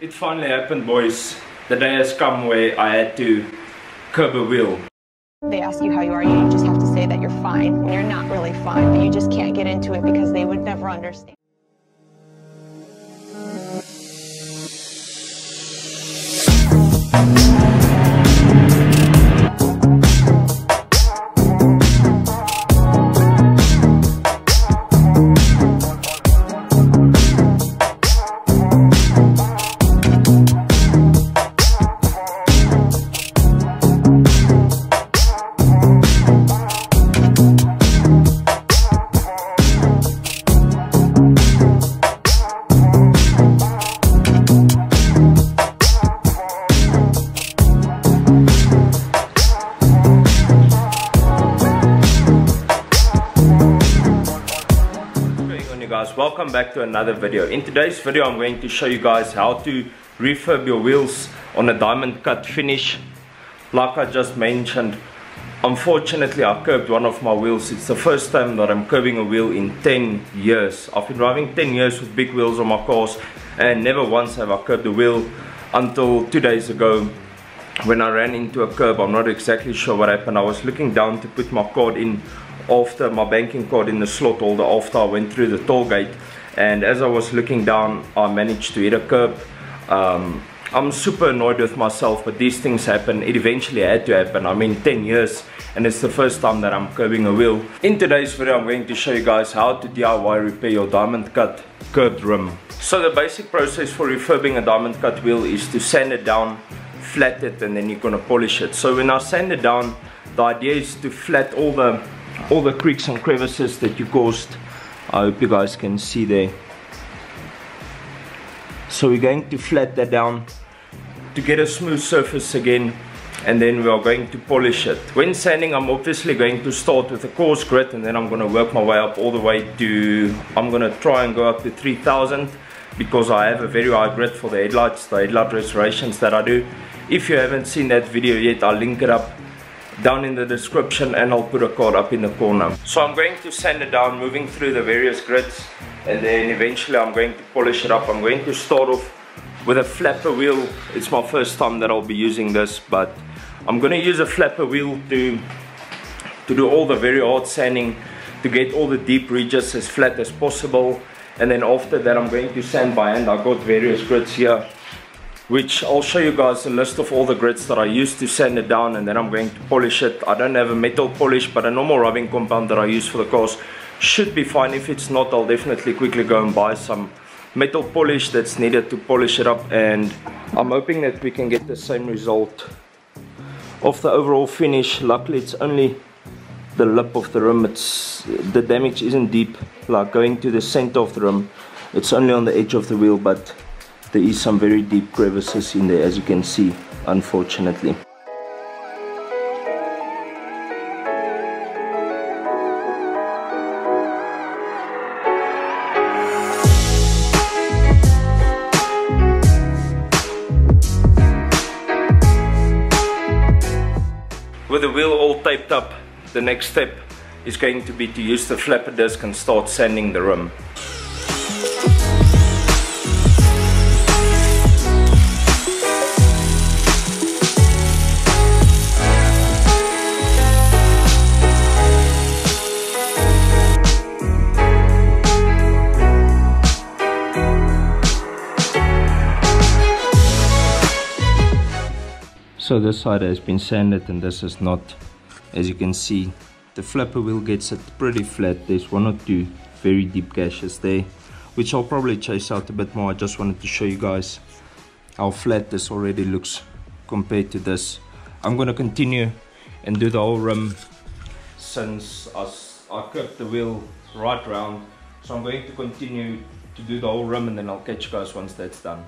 It finally happened boys. The day has come where I had to curb a wheel. They ask you how you are, you just have to say that you're fine when you're not really fine, but you just can't get into it because they would never understand. Welcome back to another video. In today's video i'm going to show you guys how to refurb your wheels on a diamond cut finish. Like i just mentioned unfortunately i curbed one of my wheels. It's the first time that i'm curbing a wheel in 10 years. I've been driving 10 years with big wheels on my cars and never once have i curbed a wheel until two days ago when i ran into a curb. I'm not exactly sure what happened. I was looking down to put my card in after my banking card in the slot holder after I went through the toll gate. And as I was looking down I managed to hit a curb. Um, I'm super annoyed with myself but these things happen. It eventually had to happen. I mean 10 years and it's the first time that I'm curbing a wheel. In today's video I'm going to show you guys how to DIY repair your diamond cut curved rim. So the basic process for refurbing a diamond cut wheel is to sand it down flat it and then you're gonna polish it. So when I sand it down the idea is to flat all the all the creaks and crevices that you caused. I hope you guys can see there. So we're going to flat that down to get a smooth surface again and then we are going to polish it. When sanding I'm obviously going to start with a coarse grit and then I'm going to work my way up all the way to I'm going to try and go up to 3000 because I have a very high grit for the headlights the headlight restorations that I do. If you haven't seen that video yet I'll link it up down in the description and I'll put a card up in the corner. So I'm going to sand it down, moving through the various grits and then eventually I'm going to polish it up. I'm going to start off with a flapper wheel. It's my first time that I'll be using this but I'm going to use a flapper wheel to, to do all the very hard sanding to get all the deep ridges as flat as possible and then after that I'm going to sand by hand. I've got various grits here which I'll show you guys a list of all the grits that I use to sand it down and then I'm going to polish it. I don't have a metal polish but a normal rubbing compound that I use for the cars should be fine. If it's not I'll definitely quickly go and buy some metal polish that's needed to polish it up and I'm hoping that we can get the same result of the overall finish. Luckily it's only the lip of the rim. It's The damage isn't deep like going to the center of the rim. It's only on the edge of the wheel but there is some very deep crevices in there as you can see unfortunately With the wheel all taped up, the next step is going to be to use the flapper disc and start sanding the rim. So this side has been sanded and this is not as you can see the flapper wheel gets it pretty flat. There's one or two very deep gashes there which I'll probably chase out a bit more. I just wanted to show you guys how flat this already looks compared to this. I'm gonna continue and do the whole rim since I, I cut the wheel right round. So I'm going to continue to do the whole rim and then I'll catch you guys once that's done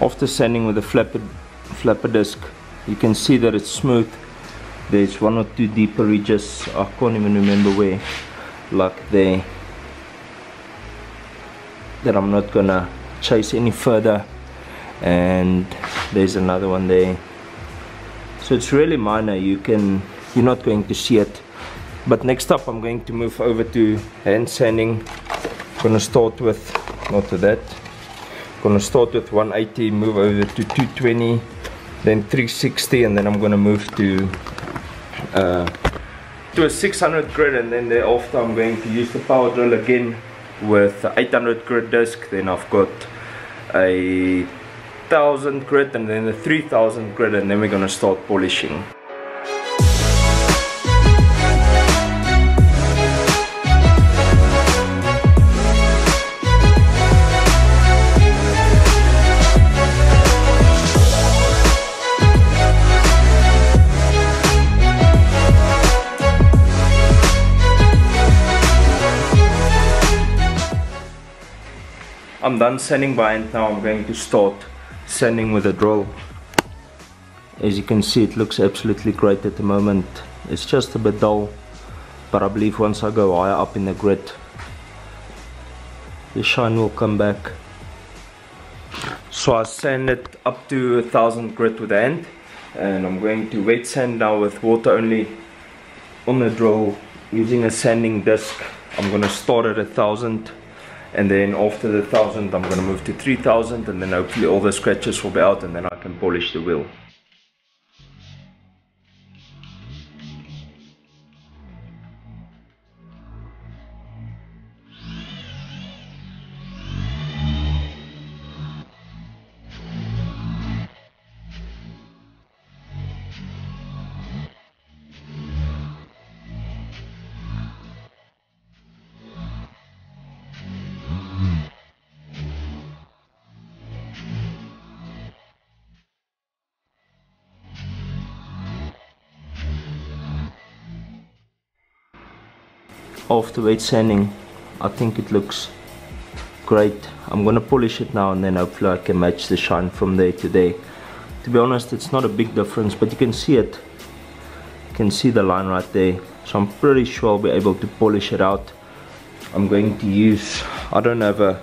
after sanding with a flapper, flapper disc you can see that it's smooth. There's one or two deeper ridges. I can't even remember where like there that I'm not gonna chase any further. And there's another one there. So it's really minor. You can you're not going to see it. But next up I'm going to move over to hand sanding. I'm gonna start with not to that gonna start with 180 move over to 220 then 360 and then I'm gonna move to uh, to a 600 grit and then thereafter I'm going to use the power drill again with 800 grit disc. Then I've got a 1000 grit and then a 3000 grit and then we're gonna start polishing I'm done sanding by hand now I'm going to start sanding with a drill. As you can see it looks absolutely great at the moment. It's just a bit dull but I believe once I go higher up in the grit the shine will come back. So I sand it up to a thousand grit with the hand and I'm going to wet sand now with water only on the drill using a sanding disc. I'm gonna start at a thousand and then after the 1000 I'm gonna move to 3000 and then hopefully all the scratches will be out and then I can polish the wheel after wet sanding I think it looks great. I'm gonna polish it now and then hopefully I can match the shine from day to day to be honest it's not a big difference but you can see it. You can see the line right there. So I'm pretty sure I'll be able to polish it out. I'm going to use I don't have a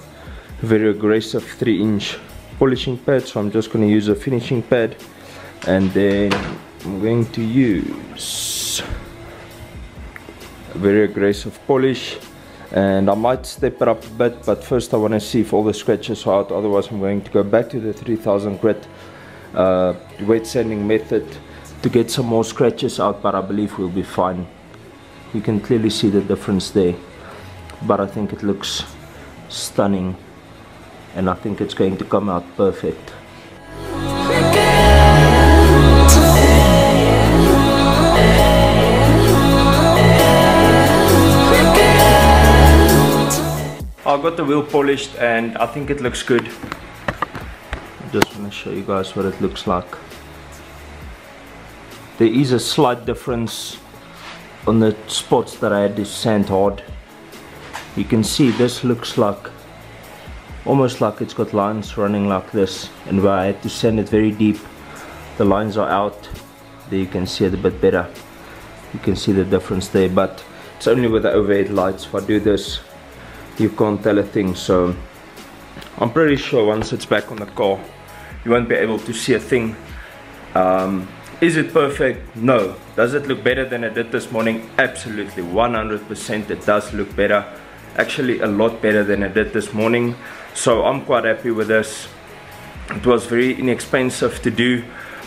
very aggressive 3 inch polishing pad so I'm just going to use a finishing pad. And then I'm going to use very aggressive polish. And I might step it up a bit but first I want to see if all the scratches are out otherwise I'm going to go back to the 3000 grit uh, wet sanding method to get some more scratches out but I believe we'll be fine. You can clearly see the difference there but I think it looks stunning and I think it's going to come out perfect got the wheel polished and I think it looks good. Just want to show you guys what it looks like. There is a slight difference on the spots that I had to sand hard. You can see this looks like almost like it's got lines running like this and where I had to sand it very deep the lines are out there you can see it a bit better you can see the difference there but it's only with the overhead lights if I do this you can't tell a thing so I'm pretty sure once it's back on the car you won't be able to see a thing. Um, is it perfect? No. Does it look better than it did this morning? Absolutely. 100% it does look better. Actually a lot better than it did this morning. So I'm quite happy with this. It was very inexpensive to do.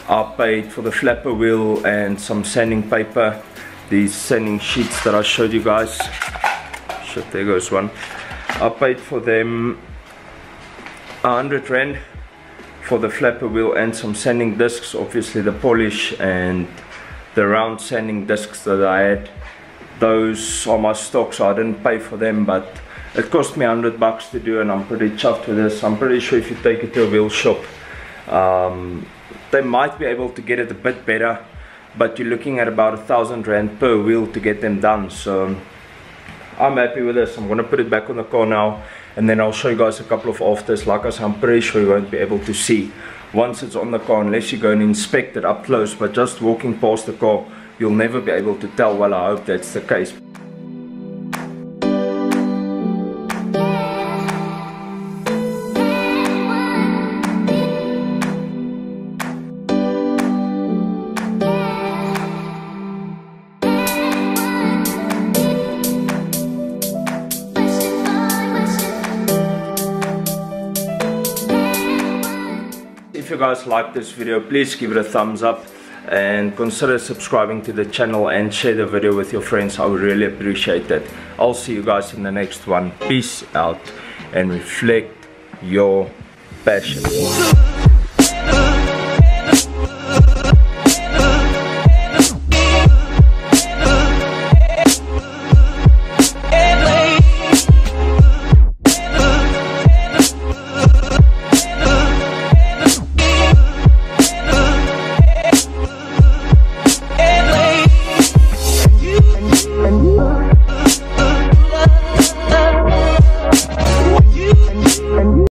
I paid for the flapper wheel and some sanding paper. These sanding sheets that I showed you guys there goes one. I paid for them a hundred rand for the flapper wheel and some sanding discs obviously the polish and the round sanding discs that I had. Those are my stock so I didn't pay for them but it cost me 100 bucks to do and I'm pretty chuffed with this. I'm pretty sure if you take it to a wheel shop um, they might be able to get it a bit better but you're looking at about a thousand rand per wheel to get them done. So I'm happy with this. I'm going to put it back on the car now and then I'll show you guys a couple of afters. Like I said, I'm pretty sure you won't be able to see once it's on the car unless you go and inspect it up close. But just walking past the car, you'll never be able to tell. Well, I hope that's the case. You guys like this video please give it a thumbs up and consider subscribing to the channel and share the video with your friends. I would really appreciate that. I'll see you guys in the next one. Peace out and reflect your passion